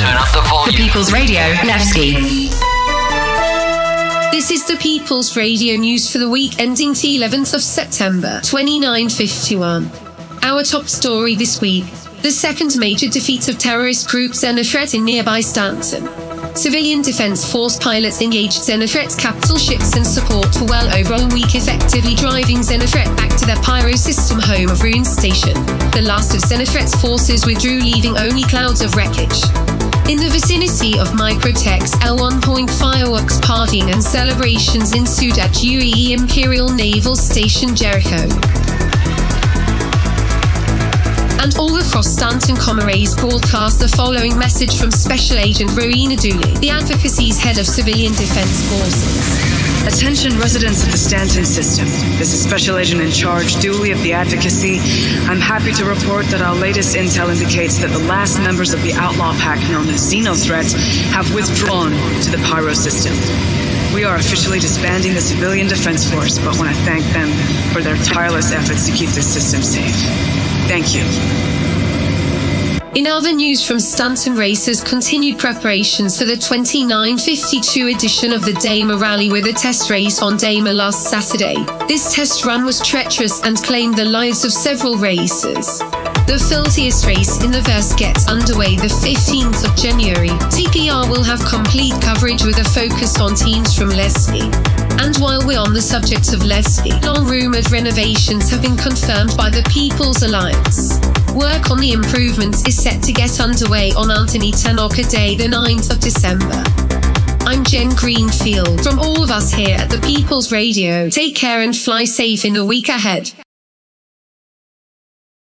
Turn up the The. People's Radio, Levski. This is the People's Radio News for the week ending the 11th of September 2951. Our top story this week the second major defeat of terrorist group Xenothreat in nearby Stanton. Civilian Defense Force pilots engaged Xenothreat's capital ships and support for well over a week, effectively driving Xenothreat back to their pyro system home of Ruins Station. The last of Xenothreat's forces withdrew, leaving only clouds of wreckage. In the vicinity of microTech, L1 point fireworks partying and celebrations ensued at UEE Imperial Naval Station Jericho. And all across Stanton Comrades broadcast the following message from Special Agent Rowena Dooley, the advocacy's head of civilian defense forces. Attention residents of the Stanton system. This is Special Agent in Charge Dooley of the Advocacy. I'm happy to report that our latest intel indicates that the last members of the outlaw pack known as Xenothreat have withdrawn to the Pyro system. We are officially disbanding the Civilian Defense Force, but want to thank them for their tireless efforts to keep this system safe. Thank you. In other news from Stanton Racers, continued preparations for the 2952 edition of the Daymar Rally with a test race on Daymar last Saturday. This test run was treacherous and claimed the lives of several racers. The filthiest race in the verse gets underway the 15th of January. TPR will have complete coverage with a focus on teams from Levski. And while we're on the subject of Levski, long rumored renovations have been confirmed by the People's Alliance. Work on the improvements is set to get underway on Anthony Tanoka Day, the 9th of December. I'm Jen Greenfield. From all of us here at the People's Radio, take care and fly safe in the week ahead.